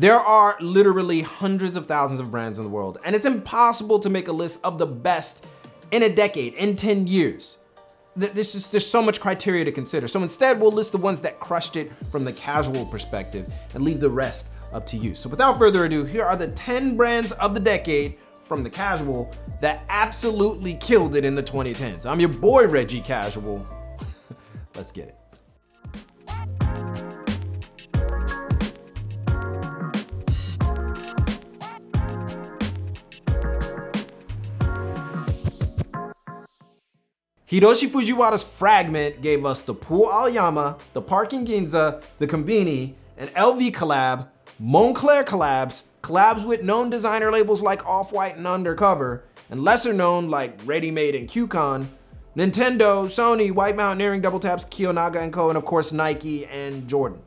There are literally hundreds of thousands of brands in the world, and it's impossible to make a list of the best in a decade, in 10 years. This is, there's so much criteria to consider. So instead, we'll list the ones that crushed it from the casual perspective and leave the rest up to you. So without further ado, here are the 10 brands of the decade from the casual that absolutely killed it in the 2010s. I'm your boy, Reggie Casual. Let's get it. Hiroshi Fujiwara's Fragment gave us the Pool Aoyama, the Parking Ginza, the Konbini, an LV collab, Moncler collabs, collabs with known designer labels like Off-White and Undercover, and lesser known like Ready Made and QCon, Nintendo, Sony, White Mountaineering, Double Taps, Kiyonaga & Co., and of course Nike and Jordan.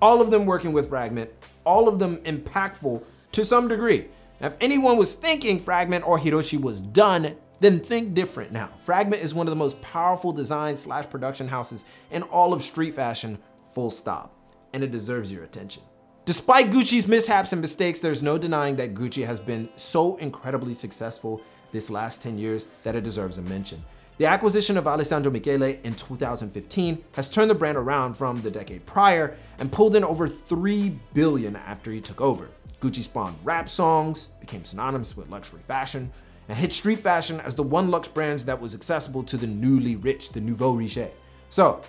All of them working with Fragment, all of them impactful to some degree. Now, if anyone was thinking Fragment or Hiroshi was done, then think different now. Fragment is one of the most powerful design slash production houses in all of street fashion, full stop. And it deserves your attention. Despite Gucci's mishaps and mistakes, there's no denying that Gucci has been so incredibly successful this last 10 years that it deserves a mention. The acquisition of Alessandro Michele in 2015 has turned the brand around from the decade prior and pulled in over 3 billion after he took over. Gucci spawned rap songs, became synonymous with luxury fashion, and hit street fashion as the one luxe brand that was accessible to the newly rich, the nouveau riche. So,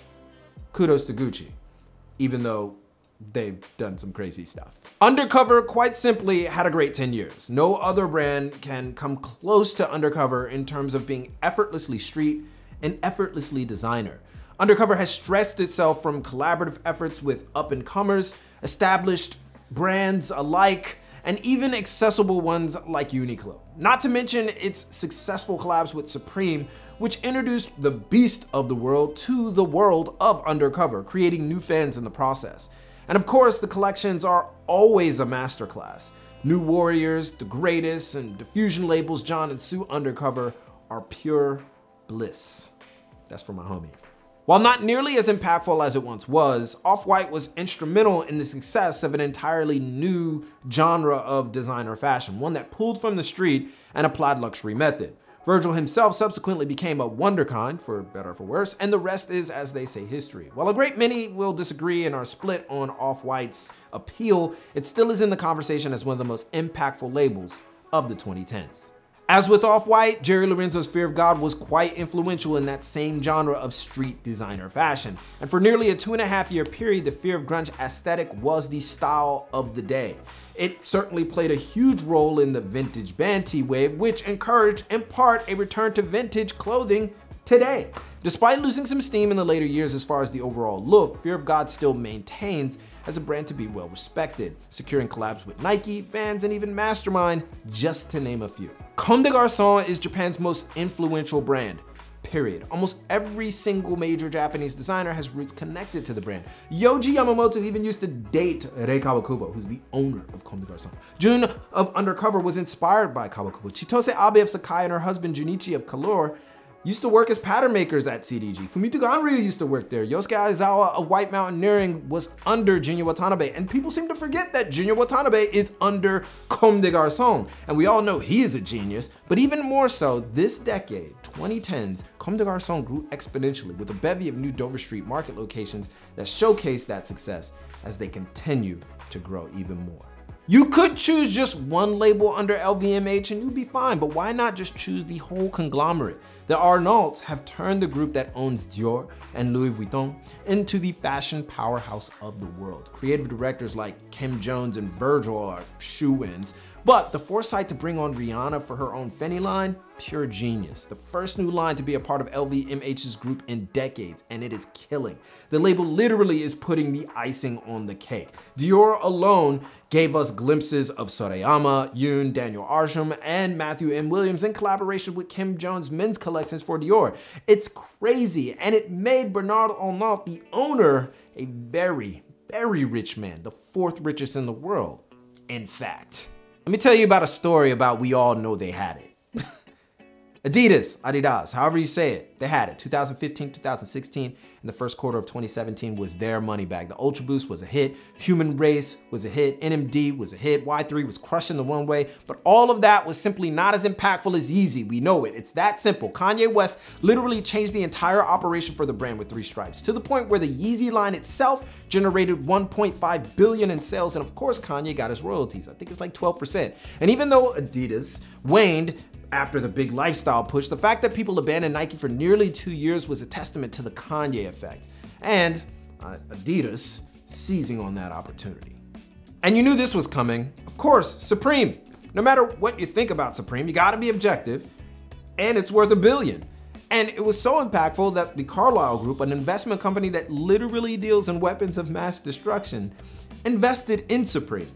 kudos to Gucci, even though they've done some crazy stuff. Undercover, quite simply, had a great 10 years. No other brand can come close to Undercover in terms of being effortlessly street and effortlessly designer. Undercover has stretched itself from collaborative efforts with up-and-comers, established brands alike, and even accessible ones like Uniqlo. Not to mention its successful collabs with Supreme, which introduced the beast of the world to the world of Undercover, creating new fans in the process. And of course, the collections are always a masterclass. New Warriors, The Greatest, and diffusion labels John and Sue Undercover are pure bliss. That's for my homie. While not nearly as impactful as it once was, Off-White was instrumental in the success of an entirely new genre of designer fashion, one that pulled from the street and applied luxury method. Virgil himself subsequently became a wonderkind, for better or for worse, and the rest is, as they say, history. While a great many will disagree and are split on Off-White's appeal, it still is in the conversation as one of the most impactful labels of the 2010s. As with Off-White, Jerry Lorenzo's Fear of God was quite influential in that same genre of street designer fashion. And for nearly a two and a half year period, the Fear of Grunge aesthetic was the style of the day. It certainly played a huge role in the vintage Banty wave, which encouraged in part a return to vintage clothing today. Despite losing some steam in the later years as far as the overall look, Fear of God still maintains as a brand to be well respected, securing collabs with Nike, Vans, and even Mastermind, just to name a few. Comme des Garçons is Japan's most influential brand, period. Almost every single major Japanese designer has roots connected to the brand. Yohji Yamamoto even used to date Rei Kawakubo, who's the owner of Comme des Garçons. Jun of Undercover was inspired by Kawakubo. Chitose Abe of Sacai and her husband Junichi of Kolor used to work as pattern makers at CDG. Fumito Ganryu used to work there. Yosuke Aizawa of White Mountaineering was under Junya Watanabe. And people seem to forget that Junya Watanabe is under Comme des Garçons. And we all know he is a genius. But even more so, this decade, 2010s, Comme des Garçons grew exponentially with a bevy of new Dover Street market locations that showcase that success as they continue to grow even more. You could choose just one label under LVMH and you'd be fine, but why not just choose the whole conglomerate? The Arnauds have turned the group that owns Dior and Louis Vuitton into the fashion powerhouse of the world. Creative directors like Kim Jones and Virgil are shoe-ins, but the foresight to bring on Rihanna for her own Fenty line, pure genius. The first new line to be a part of LVMH's group in decades, and it is killing. The label literally is putting the icing on the cake. Dior alone gave us glimpses of Sorayama, Yoon, Daniel Arsham, and Matthew M. Williams in collaboration with Kim Jones' men's collections for Dior. It's crazy, and it made Bernard Arnault, the owner, a very, very rich man, the fourth richest in the world, in fact. Let me tell you about a story about we all know they had it. Adidas, Adidas, however you say it, they had it. 2015, 2016, and the first quarter of 2017 was their money bag. The Ultra Boost was a hit, Human Race was a hit, NMD was a hit, Y-3 was crushing the runway, but all of that was simply not as impactful as Yeezy. We know it. It's that simple. Kanye West literally changed the entire operation for the brand with three stripes to the point where the Yeezy line itself generated 1.5 billion in sales, and of course Kanye got his royalties. I think it's like 12%. And even though Adidas waned after the big lifestyle push, the fact that people abandoned Nike for nearly two years was a testament to the Kanye effect. And uh, Adidas seizing on that opportunity. And you knew this was coming. Of course, Supreme. No matter what you think about Supreme, you gotta be objective, and it's worth a billion. And it was so impactful that the Carlyle Group, an investment company that literally deals in weapons of mass destruction, invested in Supreme.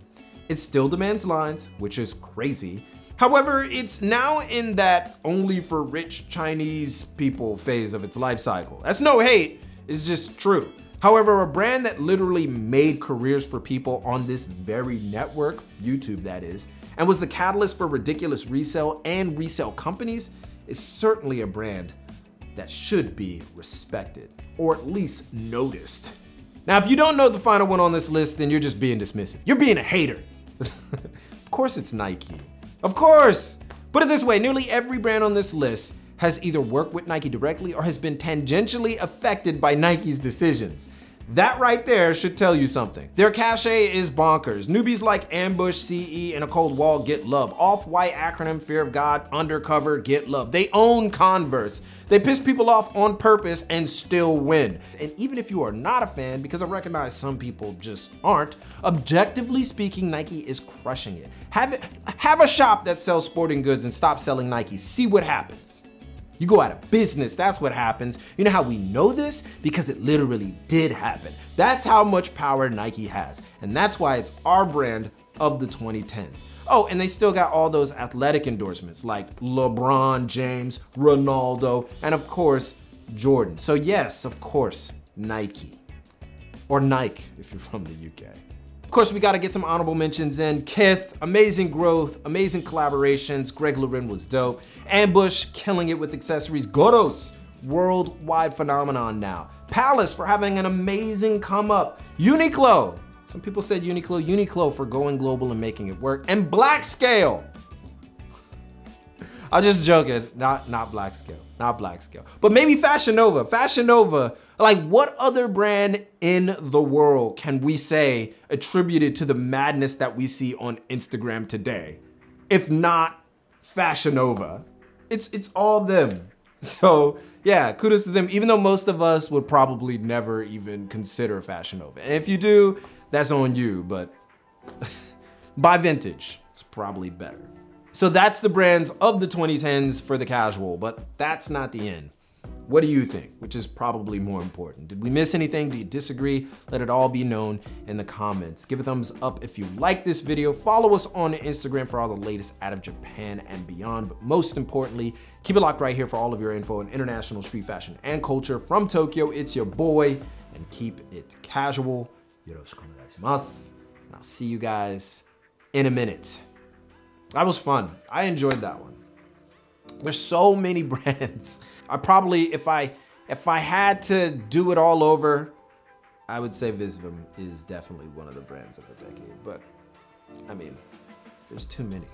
It still demands lines, which is crazy. However, it's now in that only for rich Chinese people phase of its life cycle. That's no hate, it's just true. However, a brand that literally made careers for people on this very network, YouTube that is, and was the catalyst for ridiculous resale and resale companies, is certainly a brand that should be respected, or at least noticed. Now, if you don't know the final one on this list, then you're just being dismissive. You're being a hater. of course it's Nike. Of course! Put it this way, nearly every brand on this list has either worked with Nike directly or has been tangentially affected by Nike's decisions. That right there should tell you something. Their cachet is bonkers. Newbies like Ambush, CE, and A-Cold-Wall get love. Off-white acronym Fear of God, Undercover get love. They own Converse. They piss people off on purpose and still win. And even if you are not a fan, because I recognize some people just aren't, objectively speaking, Nike is crushing it. Have, it, have a shop that sells sporting goods and stop selling Nike. See what happens. You go out of business, that's what happens. You know how we know this? Because it literally did happen. That's how much power Nike has. And that's why it's our brand of the 2010s. Oh, and they still got all those athletic endorsements like LeBron James, Ronaldo, and of course, Jordan. So yes, of course, Nike. Or Nike if you're from the UK. Of course, we gotta get some honorable mentions in. Kith, amazing growth, amazing collaborations. Greg Lauren was dope. Ambush, killing it with accessories. Goros, worldwide phenomenon now. Palace for having an amazing come up. Uniqlo, some people said Uniqlo, Uniqlo for going global and making it work. And Black Scale, I'm just joking. Not not Black Scale. Not Black Scale. But maybe Fashion Nova. Fashion Nova. Like what other brand in the world can we say attributed to the madness that we see on Instagram today? If not Fashion Nova. It's it's all them. So yeah, kudos to them, even though most of us would probably never even consider Fashion Nova. And if you do, that's on you, but buy vintage. It's probably better. So that's the brands of the 2010s for the casual, but that's not the end. What do you think? Which is probably more important. Did we miss anything? Do you disagree? Let it all be known in the comments. Give a thumbs up if you like this video. Follow us on Instagram for all the latest out of Japan and beyond. But most importantly, keep it locked right here for all of your info on international street fashion and culture from Tokyo. It's your boy, and keep it casual. Yoroshiku onegaishimasu. And I'll see you guys in a minute. That was fun. I enjoyed that one. There's so many brands. I probably, if I if I had to do it all over, I would say Visvim is definitely one of the brands of the decade. But I mean, there's too many.